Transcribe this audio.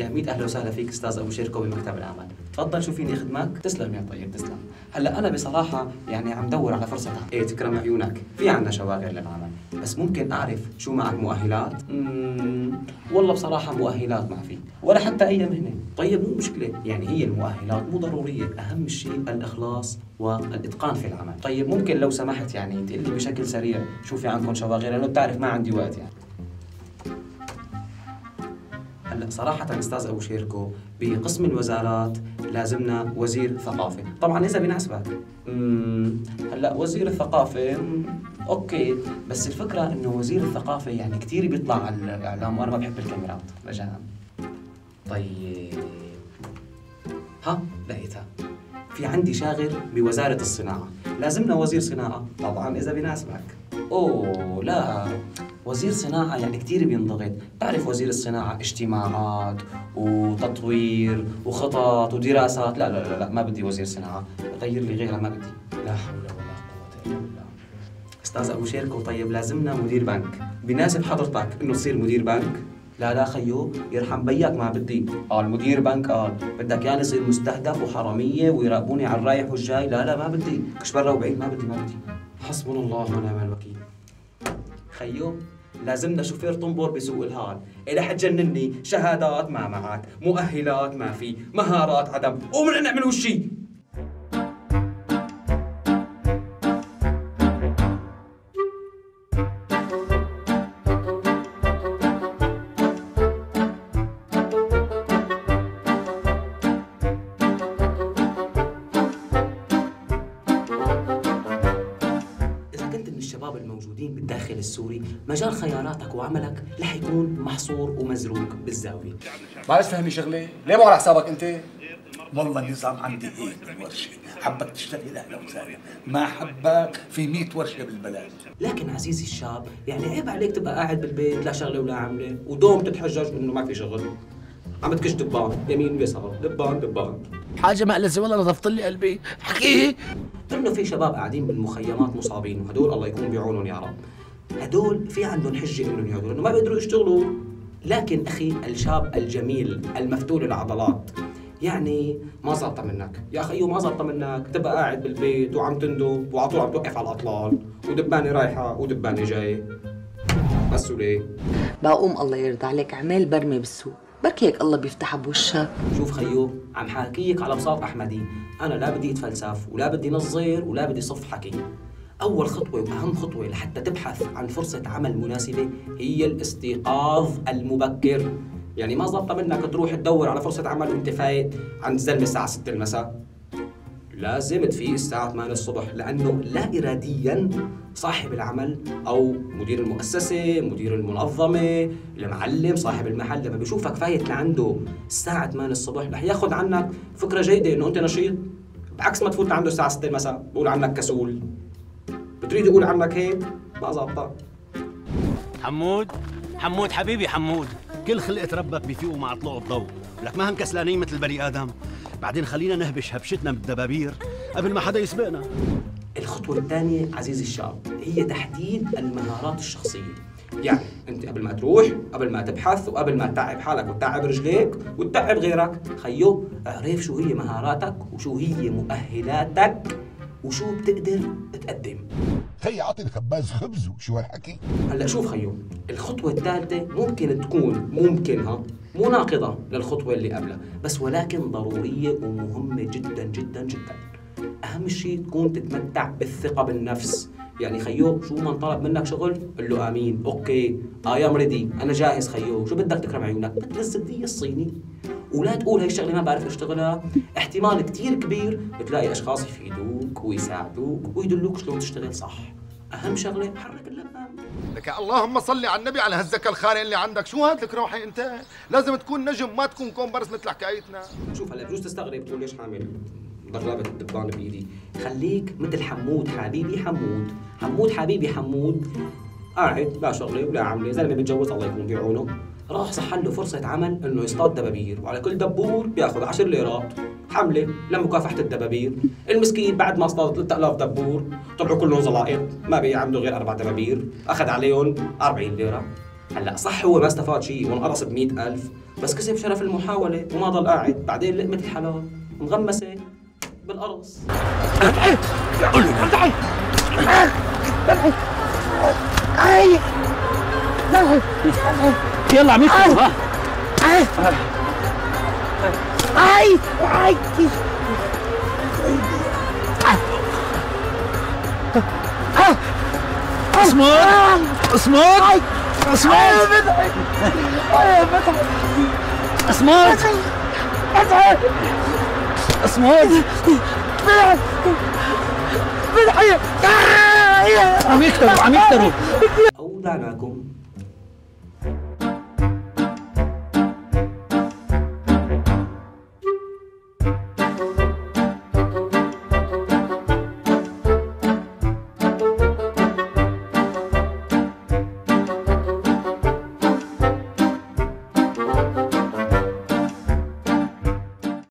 يا ميت أهلا وسهلا فيك أستاذ أبو شيركو بمكتب العمل تفضل شو فيني اخدمك تسلم يا طيب تسلم. هلأ أنا بصراحة يعني عم دور على فرصة إيه تكرم عيونك. في عنا شواغر للعمل. بس ممكن أعرف شو معك مؤهلات والله بصراحة مؤهلات ما في ولا حتى أي مهنة. طيب مو مشكلة. يعني هي المؤهلات مو ضرورية. أهم شيء الإخلاص والإتقان في العمل. طيب ممكن لو سمحت يعني تقول لي بشكل سريع. شو في عندكم شواغر لأنه بتعرف ما عندي وقت يعني. هلا صراحة أستاذ أبو شيركو بقسم الوزارات لازمنا وزير ثقافة، طبعا إذا بيناسبك. هلا وزير الثقافة أمم، okay بس الفكرة إنه وزير الثقافة يعني كثير بيطلع على الإعلام وأنا ما بحب الكاميرات رجاء. طيب. ها لقيتها. في عندي شاغر بوزارة الصناعة. لازمنا وزير صناعة. طبعا إذا بيناسبك أوه لا. وزير صناعة يعني كثير بينضغط. تعرف وزير الصناعة اجتماعات وتطوير وخطط ودراسات؟ لا لا لا, لا ما بدي وزير صناعة. غير لي غيرها ما بدي. لا حول ولا قوة إلا بالله. أستاذ أبو شيركو طيب لازمنا مدير بنك. بيناسب حضرتك إنه تصير مدير بنك؟ لا لا خيو يرحم بيك ما بدي. قال مدير بنك قال بدك يعني يصير مستهدف وحرامية ويراقبوني على الرايح والجاي؟ لا لا ما بدي. كش برا وبعيد ما بدي ما بدي. حسبنا الله ونعم الوكيل. خيو لازمنا شوفير طنبور بسوق الهال إلى حتجنني شهادات ما معك مؤهلات ما في مهارات عدم. ومن نعمل وشي الشباب الموجودين بالداخل السوري مجال خياراتك وعملك رح يكون محصور ومزروق بالزاوية. معلش فهمي شغلة؟ ليه مو على حسابك انت؟ والله النظام عندي هيك بالورشة حبك تشتغل أهلا وسهلا ما حبك في 100 ورشة بالبلد. لكن عزيزي الشاب يعني عيب عليك تبقى قاعد بالبيت لا شغلة ولا عامله ودوم تتحجج إنه ما في شغل. عم تكش دبان يمين ويسار دبان دبان. حاجة مقلزه والله نظفت لي قلبي. حكي. انه في شباب قاعدين بالمخيمات مصابين وهدول الله يكون بعونهم يا رب. هدول في عندهم حجة إنهم يقعدوا لأنه ما بيقدروا يشتغلوا. لكن أخي الشاب الجميل المفتول العضلات يعني ما زبطة منك. يا أخي ما زبطة منك. تبقى قاعد بالبيت وعم تندب وعلى طول عم توقف على الأطلال. ودبانة رايحة ودبانة جاي بس وليه؟ بقوم الله يرضى عليك عمال برمي بالسوق. بركي هيك الله بيفتحها بوشها. شوف خيو عم حاكيك على بساط أحمدي. أنا لا بدي أتفلسف ولا بدي نظر ولا بدي صف حكي. أول خطوة وأهم خطوة لحتى تبحث عن فرصة عمل مناسبة هي الاستيقاظ المبكر. يعني ما زبطة منك تروح تدور على فرصة عمل وانت فايت عند زلمة الساعة 6 المساء. لازم تفيق الساعة 8 الصبح لأنه لا إراديا صاحب العمل أو مدير المؤسسة مدير المنظمة المعلم صاحب المحل. لما بيشوفك فايت لعنده الساعة 8 الصبح رح ياخذ عنك فكرة جيدة إنه أنت نشيط. بعكس ما تفوت لعنده الساعة 6 المساء بقول عنك كسول. بتريد يقول عنك هيك؟ ما زبطة حمود؟ حمود حبيبي حمود. كل خلقة ربك بيفيقوا مع طلوع الضوء. لك ما هم كسلانين مثل البني آدم. بعدين خلينا نهبش هبشتنا بالدبابير قبل ما حدا يسبقنا. الخطوة الثانية عزيزي الشاب هي تحديد المهارات الشخصية. يعني أنت قبل ما تروح قبل ما تبحث وقبل ما تتعب حالك وتتعب رجليك وتتعب غيرك خيو اعرف شو هي مهاراتك وشو هي مؤهلاتك وشو بتقدر تقدم. خي عطني خباز خبز وشو هالحكي هلا شوف خيو الخطوة الثالثة ممكن تكون ممكنها مناقضة للخطوة اللي قبلها بس ولكن ضرورية ومهمة جدا جدا جدا. أهم شيء تكون تتمتع بالثقة بالنفس. يعني خيو شو ما انطلب منك شغل؟ قل له آمين okay I am ready أنا جاهز خيو شو بدك تكرم عيونك؟ مثل الزبديه الصيني. ولا تقول هي الشغله ما بعرف اشتغلها احتمال كتير كبير بتلاقي أشخاص يفيدوك ويساعدوك ويدلوك شلون تشتغل صح. أهم شغلة حرك اللبان لك اللهم صل على النبي على هالذكاء الخارق اللي عندك. شو هاد الكروحي أنت؟ لازم تكون نجم ما تكون كومبارس مثل حكايتنا شوف هلا بجوز تستغرب تقول ليش حامل ضربة الدبان بإيدي. خليك مثل حمود حبيبي حمود. حمود حبيبي حمود. قاعد لا شغلة ولا عملة زلمة متجوز الله يكون بعونه. راح صحن له فرصة عمل إنه يصطاد دبابير وعلى كل دبور بياخذ 10 ليرات. حملة لمكافحة الدبابير. المسكين بعد ما اصطاد 3000 دبور طلعوا كلهم زلائط ما بيعملوا غير أربع دبابير. أخذ عليهم 40 ليرة. هلأ صح هو ما استفاد شيء وانقرص ب 100000 بس كسب شرف المحاولة وما ضل قاعد. بعدين لقمة الحلال مغمسة بالقرص. يلا عم يفتحوا ها اصمت اصمت اصمت اصمت اصمت عم يكتروا عم يكتروا أودعناكم